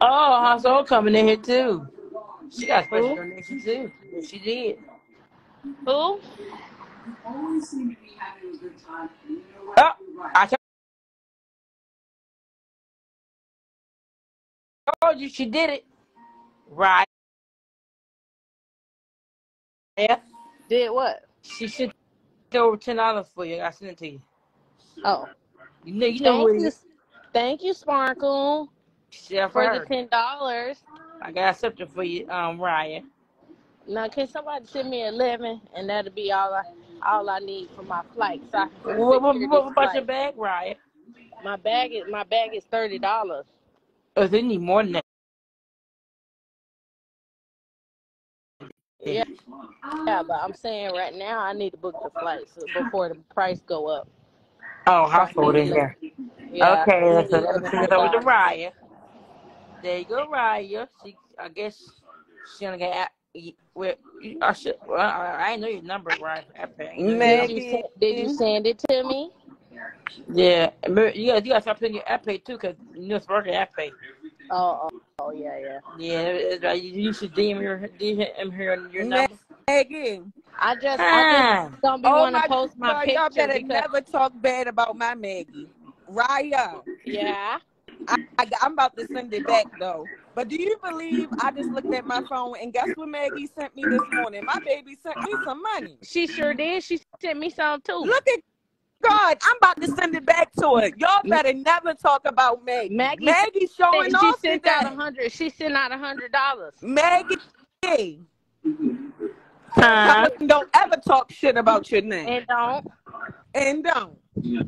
Oh, Household coming in here too. She got special Who? donation too. She did. Who? Oh, I told you she did it. Right. Yeah. Did what? She should over ten dollars for you. I sent it to you. Oh, You know, you know thank you, thank you, Sparkle, Yeah, for the ten dollars. I got something for you, um, Ryan. Now, can somebody send me eleven, and that'll be all I all I need for my flight, so I can What, what, what about your bag, Ryan? My bag is my bag is thirty dollars. Oh, they need more than that. Yeah, yeah, but I'm saying right now I need to book the flight so before the price go up. Oh, So I household need in eleven. here. Yeah, Okay, need so let me eleven send more it over to. Raya. There you go, Raya. She, I guess she gonna get. At, well, you- I should. Well, I, I know your number, right? I ain't Did number. you send, did you mm-hmm. send it to me? Yeah, remember, you got you got to start putting your app pay too, cause you know it's working app pay. Oh, oh, oh yeah, yeah. Yeah, it's right. You you should DM your DM her your number. Maggie. I just I just don't be Oh want to post my God, y'all better because never talk bad about my Maggie. Raya, yeah. I, I, I'm about to send it back though. But do you believe I just looked at my phone and guess what Maggie sent me this morning? My baby sent me some money. She sure did. She sent me some too. Look at God. I'm about to send it back to her. Y'all better never talk about Maggie. Maggie Maggie said showing she off sent out a hundred. She sent out a hundred dollars. Maggie, huh? don't ever talk shit about your name. And don't And don't.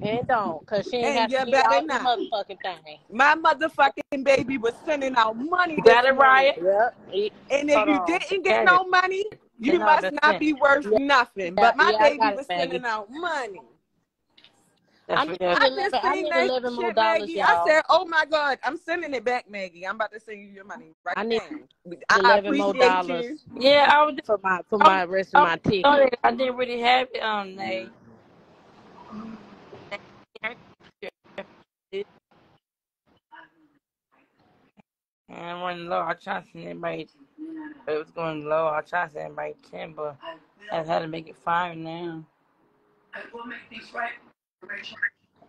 and don't, cause she ain't And have you to get better out the motherfucking thing. My motherfucking baby was sending out money Got this it, morning. Yep. And if Hold you on. didn't get Got it. no money, you Ten must not be worth Yeah, nothing. yeah, But my yeah, baby got it, was sending out money. I That's need what. I eleven. just I seen need that eleven more shit, dollars, Maggie. I y'all. said, "Oh my God, I'm sending it back, Maggie. I'm about to send you your money I right need now. I eleven more appreciate dollars you. Yeah, I was. for my for I my was. rest I of was my ticket. sorry. I didn't really have it on there. And I'm running low. I tried to send everybody. It was going low. I tried to send everybody ten, but I had to make it five now.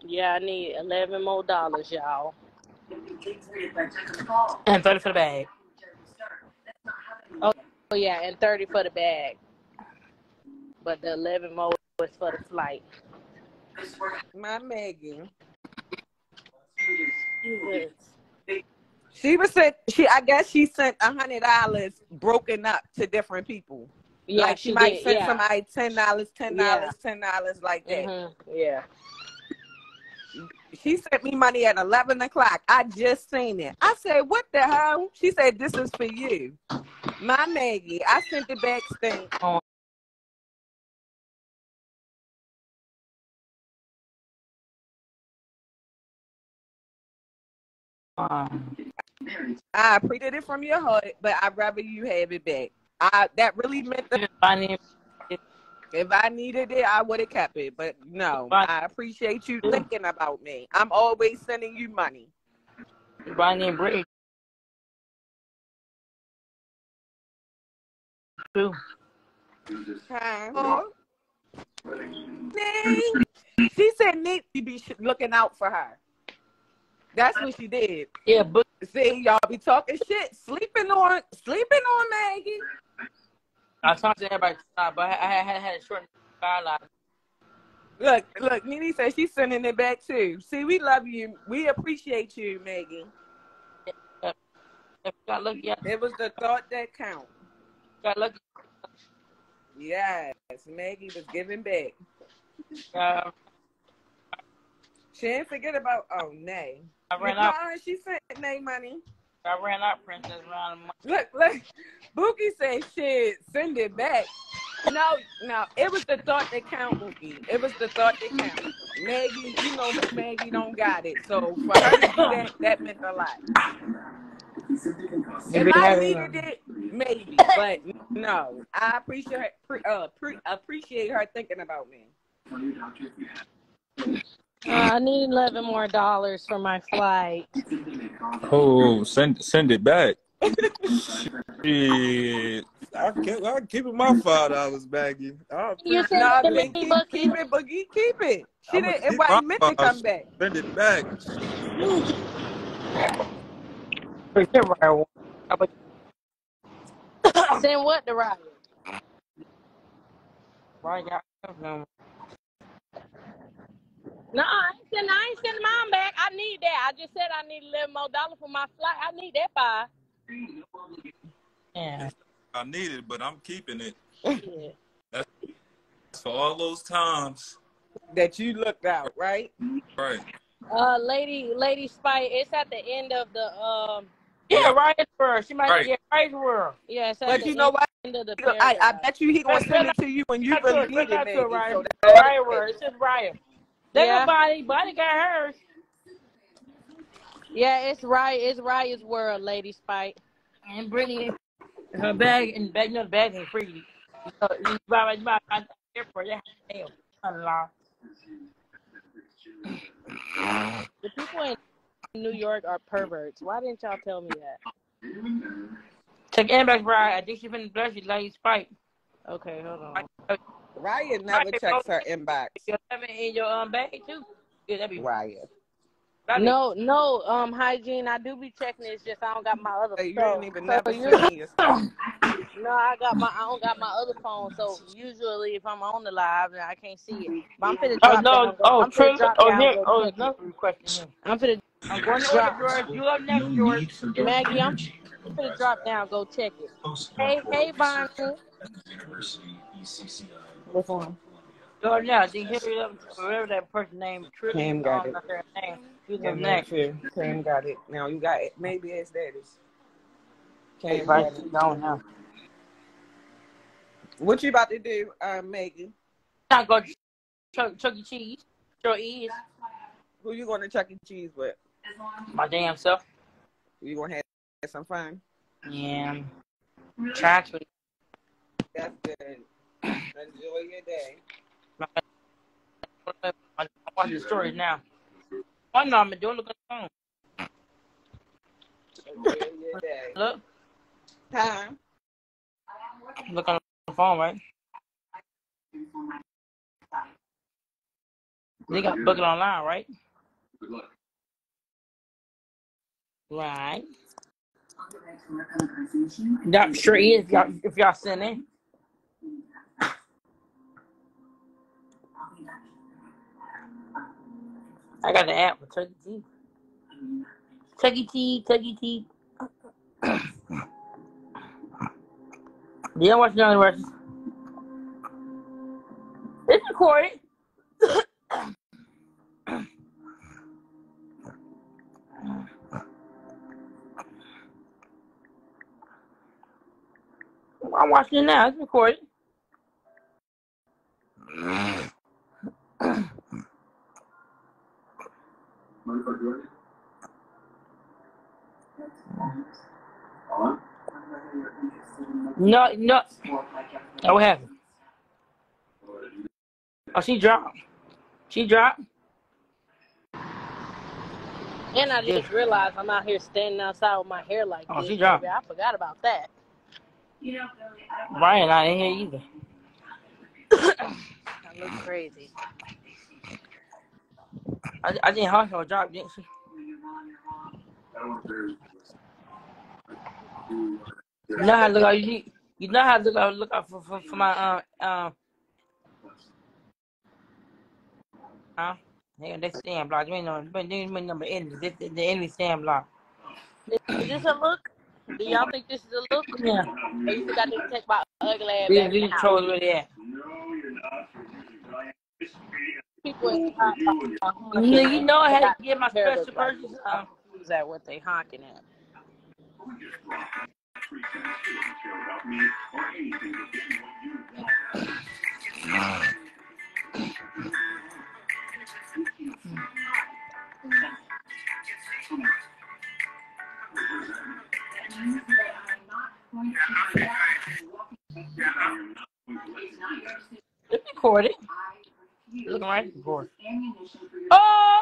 Yeah, I need eleven more dollars, y'all. And thirty for the bag. Oh, oh yeah, and thirty for the bag. But the eleven more is for the flight. My Megan. Yes. She was sent. She, I guess, she sent a hundred dollars broken up to different people. Yeah, Like she she might did. send Yeah. somebody ten dollars, ten Yeah. dollars, ten dollars like that. Mhm. Yeah. She sent me money at eleven o'clock. I just seen it. I said, "What the hell?" She said, "This is for you, my Maggie." I sent it back. Stink. Oh, um, I appreciate it from your heart, but I'd rather you have it back. I that really meant the. is If I needed it, I would have kept it. But no, I appreciate you thinking about me. I'm always sending you money. my name Brittany too. Huh? Nee. She said Nick you be looking out for her. That's what she did. Yeah, but See, y'all be talking shit, sleeping on, sleeping on Maggie. I to everybody, but I had, had, had a short dialogue. Look, look, Nene said she's sending it back too. See, we love you. We appreciate you, Maggie. If you got lucky, It was the thought that count. got lucky. Yes, Maggie was giving back. Uh, She didn't forget about oh Nay. I ran out. She sent Nay money. I ran out, Princess, around the. Look, look. Bookie said shit, send it back. No, no, it was the thought that count, Bookie. It was the thought that count. Maggie, you know Maggie don't got it. So for her to do that, that meant a lot. If I needed it, maybe, but no. I appreciate her, pre, uh, pre, appreciate her thinking about me. Uh, I need eleven more dollars for my flight. Oh, send send it back. Shit. I keep, I keep it my five dollars baggy. I'll You said Nah, Give keep, keep, bucket. keep it, Boogie. Keep it. She I'ma didn't. It keep wasn't meant to come back. Send it back. For sure, right? Send what to Ryan? Ryan got no. No, I ain't sending. I ain't sending mine back. I need that. I just said I need eleven more dollars for my flight. I need that five. Yeah. I need it, but I'm keeping it. Yeah. That's for all those times. That you looked out, right? Right. Uh, lady, lady Spite. It's at the end of the um. Yeah, Ryan's world. She might Right. get Ryan's world. Yeah, it's at But the you know what? end of the I, I bet you he gonna send it to you when you Not to really it. need it, Not to it, Maggie. Ryan. So that's Ryan world. It's just Ryan. They Yeah. nobody. Body got hers. Yeah, it's right. It's Ryan's world, lady Spite. And Brittany, her bag and bag, no, bag ain't free. So you buy, you buy airport. Yeah, damn. The people in New York are perverts. Why didn't y'all tell me that? Check inbox, Ryan. I think she finna bless you, lady Spike. Okay, hold on. Ryan never checks her inbox. You have it in your um bag too. Yeah, that'd be Ryan. that'd be- No, no, um, hygiene. I do be checking. It's just I don't got my other So you phone. didn't even So never you- send me your stuff. No, I got my. I don't got my other phone. So usually, if I'm on the live, then I can't see it. But I'm finna Oh drop no! down. Oh, I'm true. drop Oh, down. here. Oh, check it. another request. I'm finna I'm going to Drop. order, George. You up next, George. Maggie. I'm finna drop down. Go check it. Hey, hey, Bonnie. What's on? George, now, I think hit it up. Whatever that person named. Trish. Cam got it. not their name. Who's Yeah, up next? too. Cam got it. Now you got it. Maybe it's daddy's. Hey, Cam Bryce, got it. keep going now. What you about to do, uh, Megan? Not go to Chuck, Chuck E. Cheese. Sure is. Who you going to Chuck E. Cheese with? My damn self. You gonna have some fun? Yeah. Try to. That's good. Enjoy your day. I'm watching the stories now. Oh no, I'm doing look at the phone. Enjoy your day. Look, Time. look on the phone, right? They got book it online, right? Right. That sure is. Y'all, if y'all send in. I got the app for Turkey Tea. Turkey Tea, Turkey Tea. Yeah, watch the other versions. It's recorded. I'm watching it now. It's recorded. No, no. Oh, what happened? Oh, she dropped. She dropped. And I just realized I'm out here standing outside with my hair like Oh, this. she dropped. baby. I forgot about that. Ryan I ain't here either. I look crazy. I, I didn't her drop, didn't she? You know how to look out. You, you know how to look out. Look out for, for, for my um um. Huh? Hey, they stand block. You ain't know. But they ain't number enemy. This the, the enemy stand block. Is this a look? Do y'all think this is a look? Yeah. Or you need to take my ugly ass back we in the house? control where they at. People in the house are honking. You know, you know I had to get my special purchase. Um, Who's that? What they honking at? It's recorded. Looking right. At oh! the board. Oh,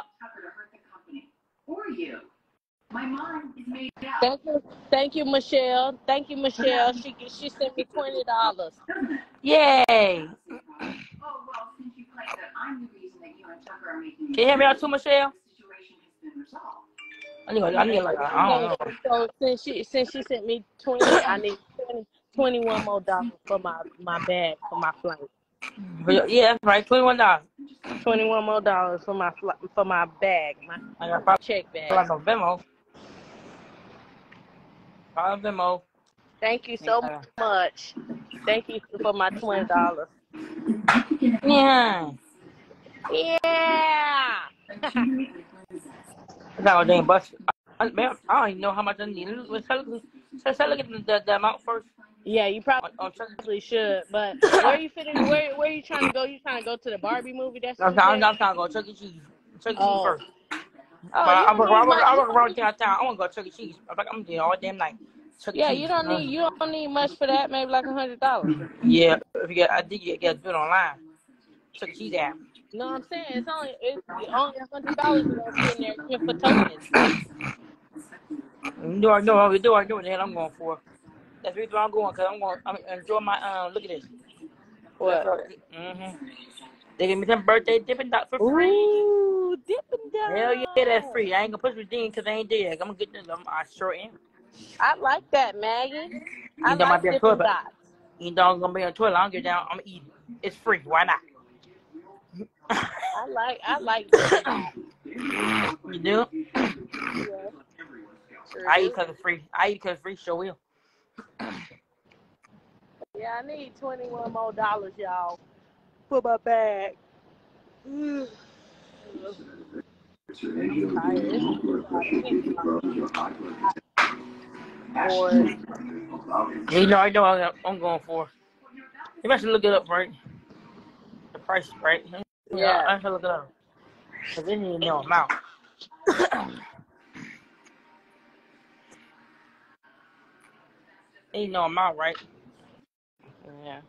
Thank you, thank you, Michelle. Thank you, Michelle. She she sent me twenty dollars. yay! Can you hear me out too, Michelle? I need, I need like, I don't know. So since she since she sent me twenty, I need 20, 21 more dollars for my my bag for my flight. Yeah, that's right. Twenty-one dollars. Twenty one more dollars for my for my bag, my I got five check bag. dollars on Venmo. Five Venmo. Thank you so Yeah. much. Thank you for my twenty dollars. Yeah. Yeah. I got a damn bus. I, man, I don't even know how much I need. Let's look at the, the, the amount first. yeah, you probably On, on should. But where are you fitting? Where where you trying to go? You trying to go to the Barbie movie? That's I'm, I'm. I'm trying to go Chuck E. Cheese. Chuck E. Cheese Oh. first. Oh, But I don't work, need I work, much- I work around downtown. I want to go Chuck E. Cheese. I'm like, I'm doing all damn night. Chuck. Yeah, Cheese. you don't need you don't need much for that. Maybe like a hundred dollars. Yeah, if you get, I think you get do it online. Chuck E. Cheese app. You know what I'm saying? It's only it's only a hundred dollars you don't sit in there just for tokens. Know, I know, I do, I know what I'm going for. That's the reason I'm going, because I'm going, I'm enjoy my, um, look at this. What? Mm-hmm. They give me some birthday dipping dot for free. Ooh, dipping. Hell yeah, that's free. I ain't gonna push redeem because I ain't there. I'm gonna get this. I'm, I sure am. I like that, Maggie. I You know, like dipping toilet. dots. You know I'm gonna be on toilet. I don't get down. I'm eating. It's free. Why not? I like I like dots. You do? Yeah, sure I eat because it's free. I eat because it's free. Sure will. Yeah, I need twenty one more dollars, y'all, for my bag. Mm. Or You know, I know what I'm going for. You must look it up, right? The price, right? Yeah. I have to look it up. Because they need to know amount. they know amount, right? Yeah.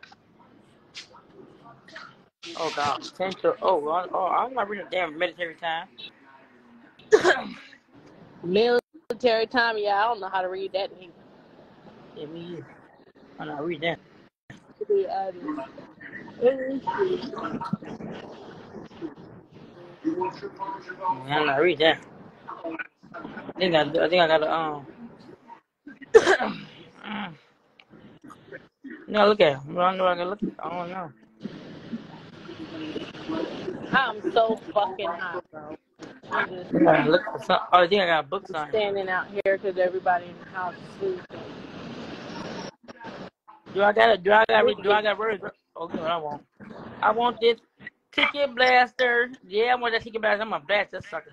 Oh, God. 10 to, oh, I- oh, I'm not reading damn military time. Military time. Yeah, I don't know how to read that. Either. Yeah, me either. I'm not reading that. To be honest. Yeah, I'm not reading that. I think I, I think I got to, um, no, look at it. I don't know. I look. I don't know. I'm so fucking hot, bro. I gotta look. Oh, I think I got a book sign. standing out here because everybody in the house is sleeping. Do I got? Do I got? Do I got words? Okay, oh, I want. I want this ticket blaster. Yeah, I want that ticket blaster. I'm gonna blast that sucker.